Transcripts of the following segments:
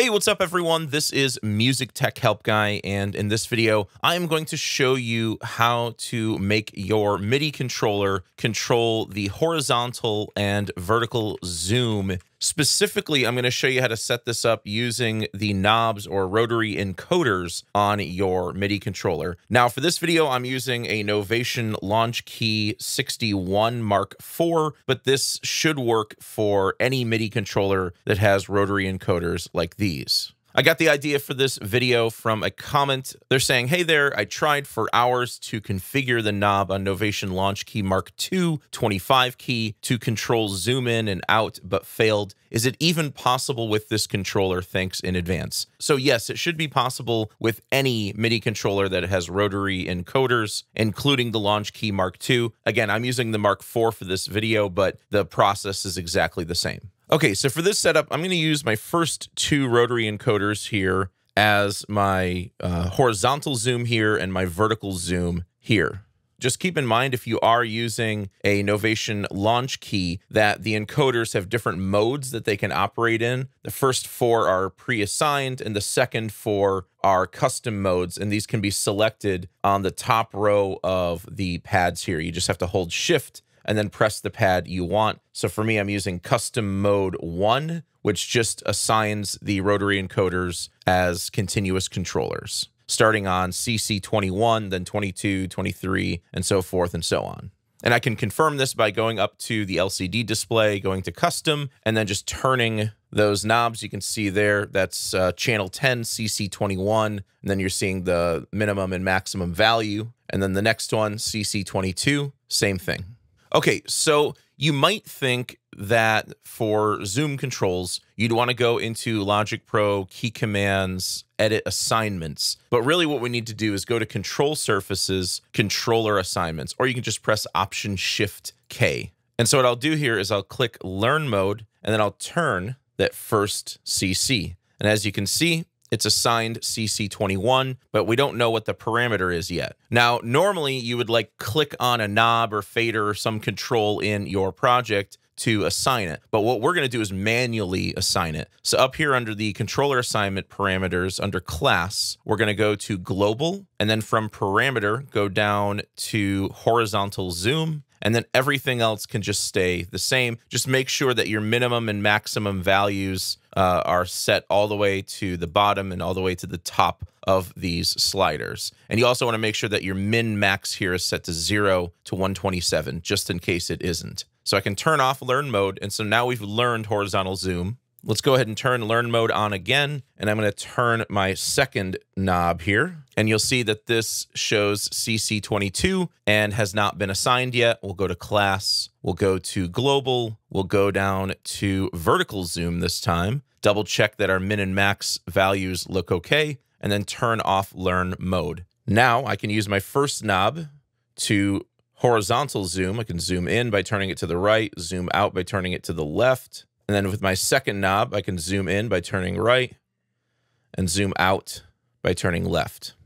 Hey, what's up everyone? This is Music Tech Help Guy, and in this video, I am going to show you how to make your MIDI controller control the horizontal and vertical zoom. Specifically, I'm going to show you how to set this up using the knobs or rotary encoders on your MIDI controller. Now, for this video, I'm using a Novation Launchkey 61 Mark IV, but this should work for any MIDI controller that has rotary encoders like these. I got the idea for this video from a comment. They're saying, Hey there, I tried for hours to configure the knob on Novation Launchkey Mark II 25 key to control zoom in and out, but failed. Is it even possible with this controller? Thanks in advance. So, yes, it should be possible with any MIDI controller that has rotary encoders, including the Launchkey Mark II. Again, I'm using the Mark IV for this video, but the process is exactly the same. Okay, so for this setup, I'm going to use my first two rotary encoders here as my uh, horizontal zoom here and my vertical zoom here. Just keep in mind if you are using a Novation Launchkey that the encoders have different modes that they can operate in. The first four are pre-assigned and the second four are custom modes and these can be selected on the top row of the pads here. You just have to hold shift and then press the pad you want. So for me, I'm using custom mode one, which just assigns the rotary encoders as continuous controllers, starting on CC21, then 22, 23, and so forth and so on. And I can confirm this by going up to the LCD display, going to custom, and then just turning those knobs. You can see there that's uh, channel 10, CC21, and then you're seeing the minimum and maximum value. And then the next one, CC22, same thing. Okay, so you might think that for zoom controls, you'd want to go into Logic Pro, key commands, edit assignments. But really, what we need to do is go to control surfaces, controller assignments, or you can just press Option Shift K. And so, what I'll do here is I'll click Learn Mode, and then I'll turn that first CC. And as you can see, it's assigned CC21, but we don't know what the parameter is yet. Now, normally you would like click on a knob or fader or some control in your project to assign it. But what we're going to do is manually assign it. So up here under the controller assignment parameters under class, we're going to go to global and then from parameter, go down to horizontal zoom and then everything else can just stay the same. Just make sure that your minimum and maximum values uh, are set all the way to the bottom and all the way to the top of these sliders. And you also want to make sure that your min max here is set to 0 to 127, just in case it isn't. So I can turn off learn mode. And so now we've learned horizontal zoom. Let's go ahead and turn learn mode on again. And I'm going to turn my second knob here. And you'll see that this shows CC22 and has not been assigned yet. We'll go to class. We'll go to global. We'll go down to vertical zoom this time. Double check that our min and max values look okay. And then turn off learn mode. Now I can use my first knob to horizontal zoom. I can zoom in by turning it to the right, zoom out by turning it to the left. And then with my second knob, I can zoom in by turning right and zoom out by turning left.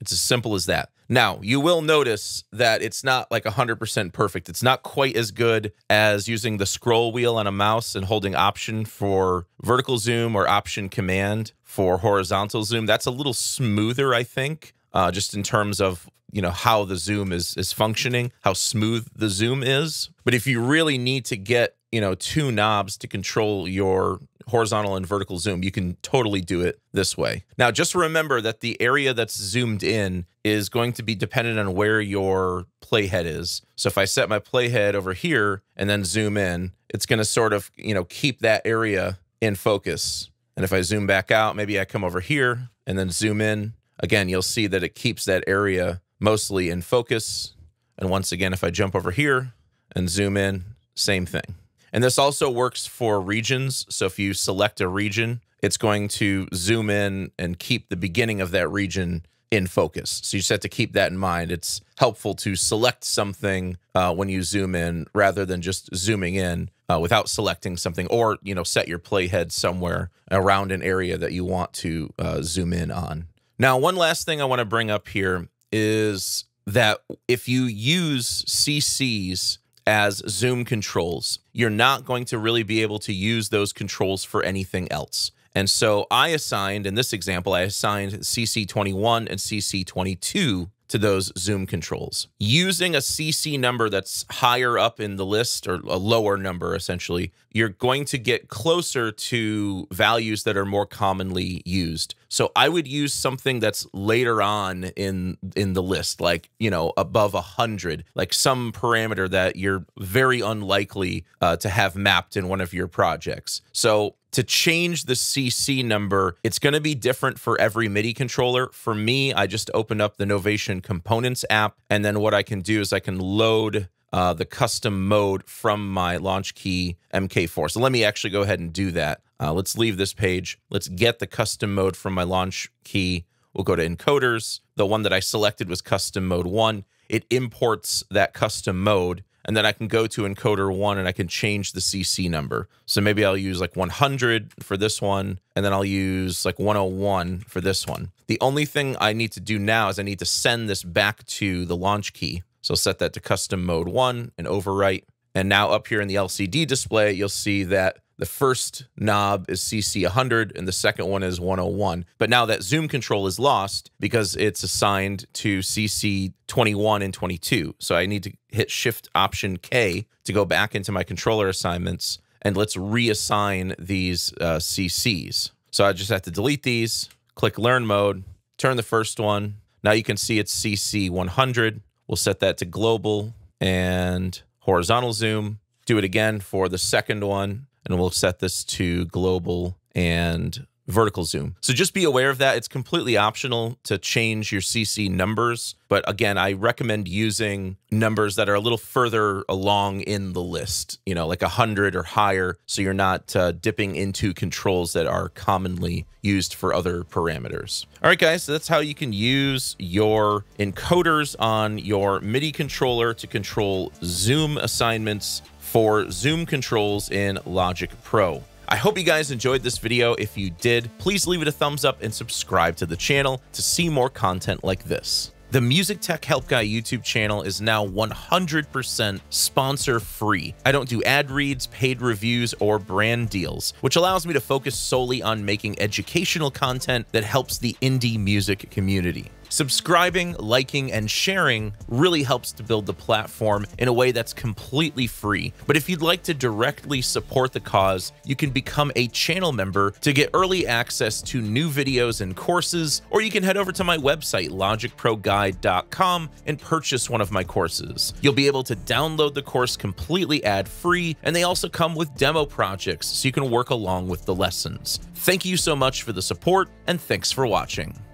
It's as simple as that. Now, you will notice that it's not like 100% perfect. It's not quite as good as using the scroll wheel on a mouse and holding option for vertical zoom or option command for horizontal zoom. That's a little smoother, I think, uh, just in terms of you know how the zoom is is functioning, how smooth the zoom is. But if you really need to get you know, two knobs to control your horizontal and vertical zoom. You can totally do it this way. Now, just remember that the area that's zoomed in is going to be dependent on where your playhead is. So if I set my playhead over here and then zoom in, it's going to sort of, you know, keep that area in focus. And if I zoom back out, maybe I come over here and then zoom in, again, you'll see that it keeps that area mostly in focus. And once again, if I jump over here and zoom in, same thing. And this also works for regions. So if you select a region, it's going to zoom in and keep the beginning of that region in focus. So you just have to keep that in mind. It's helpful to select something uh, when you zoom in rather than just zooming in uh, without selecting something or, you know, set your playhead somewhere around an area that you want to uh, zoom in on. Now, one last thing I want to bring up here is that if you use CCs as zoom controls, you're not going to really be able to use those controls for anything else. And so I assigned, in this example, I assigned CC21 and CC22 to those zoom controls. Using a CC number that's higher up in the list or a lower number, essentially, you're going to get closer to values that are more commonly used. So I would use something that's later on in in the list, like you know above a hundred, like some parameter that you're very unlikely uh, to have mapped in one of your projects. So to change the CC number, it's going to be different for every MIDI controller. For me, I just open up the Novation Components app, and then what I can do is I can load uh, the custom mode from my Launchkey MK4. So let me actually go ahead and do that. Uh, let's leave this page. Let's get the custom mode from my launch key. We'll go to encoders. The one that I selected was custom mode one. It imports that custom mode and then I can go to encoder one and I can change the CC number. So maybe I'll use like 100 for this one, and then I'll use like 101 for this one. The only thing I need to do now is I need to send this back to the Launchkey. So I'll set that to custom mode one and overwrite. And now up here in the LCD display, you'll see that the first knob is CC 100 and the second one is 101. But now that zoom control is lost because it's assigned to CC 21 and 22. So I need to hit Shift Option K to go back into my controller assignments and let's reassign these uh, CCs. So I just have to delete these, click Learn Mode, turn the first one. Now you can see it's CC 100. We'll set that to global and horizontal zoom. Do it again for the second one and we'll set this to global and vertical zoom. So just be aware of that. It's completely optional to change your CC numbers. But again, I recommend using numbers that are a little further along in the list, you know, like 100 or higher. So you're not uh, dipping into controls that are commonly used for other parameters. All right, guys, so that's how you can use your encoders on your MIDI controller to control zoom assignments for zoom controls in Logic Pro. I hope you guys enjoyed this video. If you did, please leave it a thumbs up and subscribe to the channel to see more content like this. The Music Tech Help Guy YouTube channel is now 100% sponsor free. I don't do ad reads, paid reviews, or brand deals, which allows me to focus solely on making educational content that helps the indie music community. Subscribing, liking, and sharing really helps to build the platform in a way that's completely free. But if you'd like to directly support the cause, you can become a channel member to get early access to new videos and courses, or you can head over to my website, logicproguide.com, and purchase one of my courses. You'll be able to download the course completely ad-free, and they also come with demo projects so you can work along with the lessons. Thank you so much for the support, and thanks for watching.